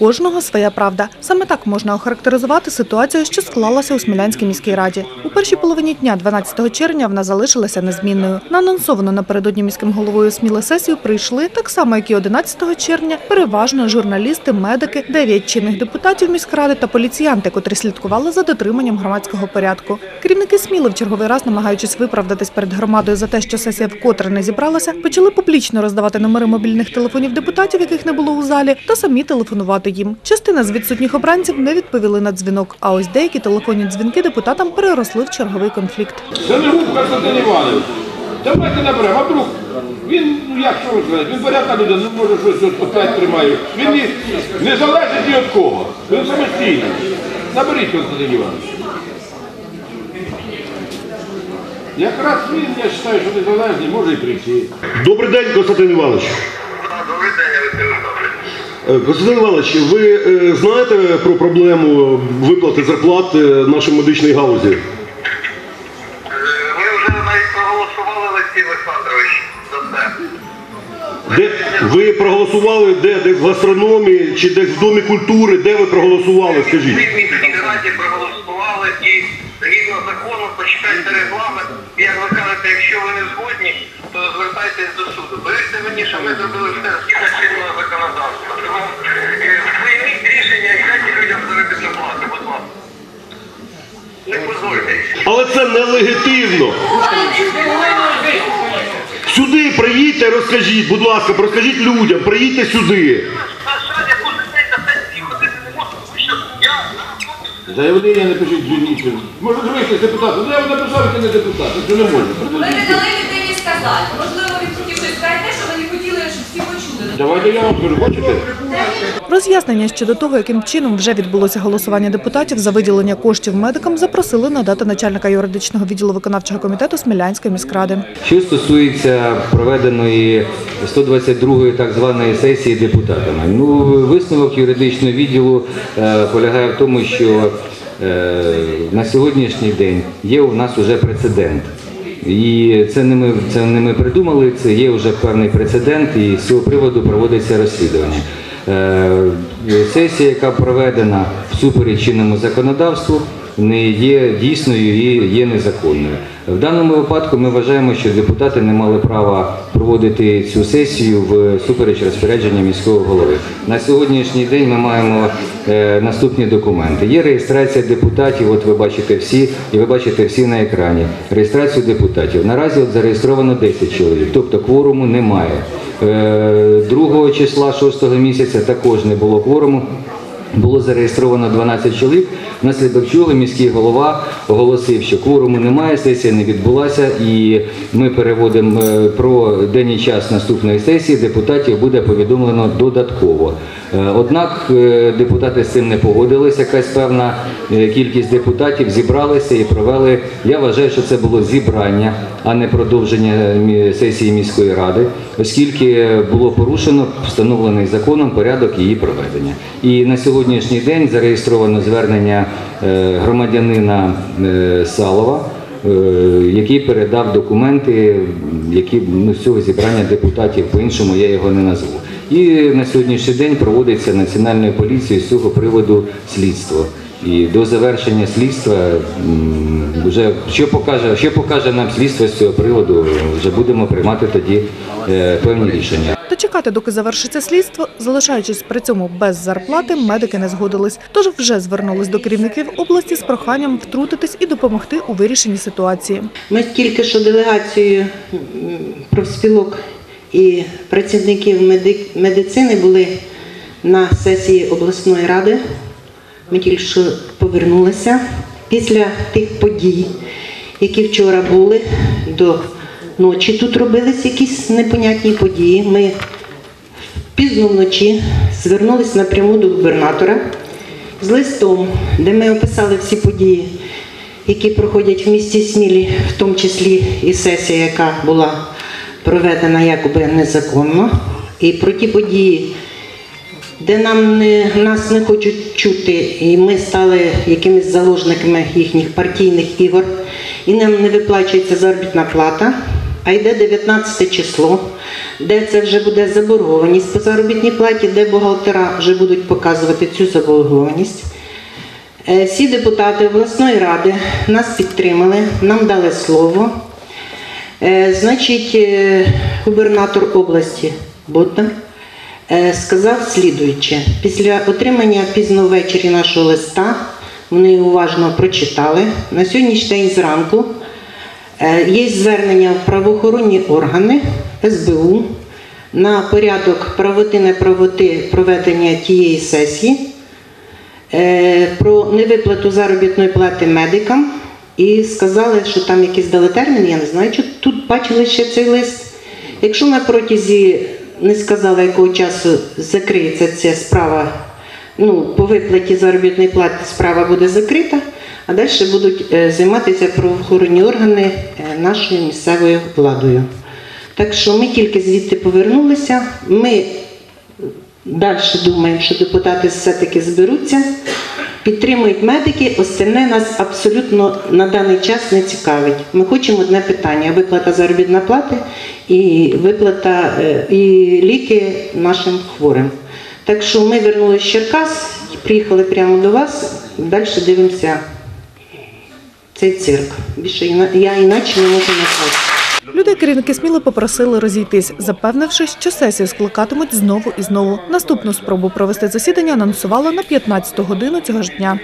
кожного своя правда. Саме так можна охарактеризувати ситуацію, що склалася у Смілянській міській раді. У першій половині дня, 12 червня, вона залишилася незмінною. На анонсовану напередодні міським головою Сміли сесію прийшли так само, як і 11 червня, переважно журналісти, медики, дев'ять чинних депутатів міськради та поліціянти, котрі слідкували за дотриманням громадського порядку. Керівники Сміли в черговий раз, намагаючись виправдатись перед громадою за те, що сесія вкотре не зібралася, почали публічно роздавати номери мобільних телефонів депутатів, яких не було у залі, та самі телефонувати їм. Частина з відсутніх обранців не відповіли на дзвінок, а ось деякі телефонні дзвінки депутатам переросли в черговий конфлікт. Це не губ Константин Іванович. Давайте наберемо, а вдруг він, ну як що ви сказати, він порядна людина, ну може щось от опять тримає. Він ні, не залежить ні від кого. Він самостійний. Наберіть Константин Іванович. Якраз він, я вважаю, що незалежний, може і прийти. Добрий день, Константин Іванович. Добрий день, Е, Іванович, ви е, знаєте про проблему виплати зарплат е, нашій медичній галузі? Ми вже навіть проголосували, Олексій Олександрович, за це. Де ви проголосували де? Десь в гастрономі чи десь в домі культури? Де ви проголосували? Скажіть. Ми в міській раді проголосували і згідно закону почитайте регламент. Як ви кажете, якщо ви не згодні, то звертайтесь до суду. Повірте мені, що ми зробили все згідно чинного законодавства. Тому е, прийміть рішення і дайте людям заробітну плату, будь ласка. Не позорьтесь. Але це нелегітимно. Сюди приїдьте, розкажіть, будь ласка, розкажіть людям, приїдьте сюди. Заявлення напишіть звільніться. Може другий хтось депутат. Ну я написав, що не депутат. Це не можна. Ви не дали сказати. Можливо, він хотів щось сказати, те, що ви не хотіли, щоб всі почули. Давайте я вам скажу, хочете? Роз'яснення щодо того, яким чином вже відбулося голосування депутатів за виділення коштів медикам, запросили надати начальника юридичного відділу виконавчого комітету Смілянської міськради. Що стосується проведеної 122-ї так званої сесії депутатами, ну висновок юридичного відділу е, полягає в тому, що е, на сьогоднішній день є у нас вже прецедент. І це не ми це не ми придумали, це є вже певний прецедент, і з цього приводу проводиться розслідування. Е, Сесія, яка проведена всупереч чинному законодавству, не є дійсною і є незаконною. В даному випадку ми вважаємо, що депутати не мали права проводити цю сесію в супереч розпорядження міського голови. На сьогоднішній день ми маємо е, наступні документи. Є реєстрація депутатів, от ви бачите всі, і ви бачите всі на екрані. Реєстрацію депутатів. Наразі от зареєстровано 10 чоловік, тобто кворуму немає. Е, 2 числа 6 місяця також не було кворуму. Було зареєстровано 12 чоловік, внаслідок чого міський голова оголосив, що кворуму немає, сесія не відбулася, і ми переводимо е, про день і час наступної сесії. Депутатів буде повідомлено додатково. Е, Однак е, депутати з цим не погодилися. Якась певна кількість депутатів зібралися і провели. Я вважаю, що це було зібрання, а не продовження сесії міської ради, оскільки було порушено встановлений законом порядок її проведення. І на сьогоднішній день зареєстровано звернення е, громадянина е, Салова. е, Який передав документи, які ну, з цього зібрання депутатів, по-іншому я його не назву. І на сьогоднішній день проводиться національною поліцією з цього приводу слідство. І до завершення слідства вже що покаже, що покаже нам слідство з цього приводу, вже будемо приймати тоді е, певні рішення. Та чекати, доки завершиться слідство, залишаючись при цьому без зарплати, медики не згодились. Тож вже звернулись до керівників області з проханням втрутитись і допомогти у вирішенні ситуації. Ми тільки що делегацією профспілок і працівників медицини були на сесії обласної ради. Ми тільки що повернулися після тих подій, які вчора були до ночі. Тут робились якісь непонятні події. Ми пізно вночі звернулися напряму до губернатора з листом, де ми описали всі події, які проходять в місті Смілі, в тому числі і сесія, яка була проведена якоби незаконно, і про ті події, де нам не, нас не хочуть чути, і ми стали якимись заложниками їхніх партійних ігор, і нам не виплачується заробітна плата. А йде 19 число, де це вже буде заборгованість по заробітній платі, де бухгалтера вже будуть показувати цю заборгованість. Е, Всі депутати обласної ради нас підтримали, нам дали слово. Е, Значить, е, губернатор області е, сказав слідуюче. Після отримання пізно ввечері нашого листа вони уважно прочитали. На сьогоднішній день зранку е, є звернення в правоохоронні органи СБУ на порядок правоти неправоти проведення тієї сесії е, про невиплату заробітної плати медикам і сказали, що там якийсь дали термін, я не знаю, чи тут бачили ще цей лист. Якщо на протязі не сказала, якого часу закриється ця справа, ну, по виплаті заробітної плати справа буде закрита, а далі будуть е, займатися правоохоронні органи е, нашою місцевою владою. Так що ми тільки звідти повернулися. Ми Далі думаємо, що депутати все-таки зберуться, підтримують медики, остальне нас абсолютно на даний час не цікавить. Ми хочемо одне питання: виплата заробітної плати і виплата е, і ліки нашим хворим. Так що ми вернулися з Черкас, приїхали прямо до вас, далі дивимося цей цирк. Більше я іначе не можу назвати. Людей керівники сміло попросили розійтись, запевнившись, що сесію скликатимуть знову і знову. Наступну спробу провести засідання анонсували на 15 годину цього ж дня.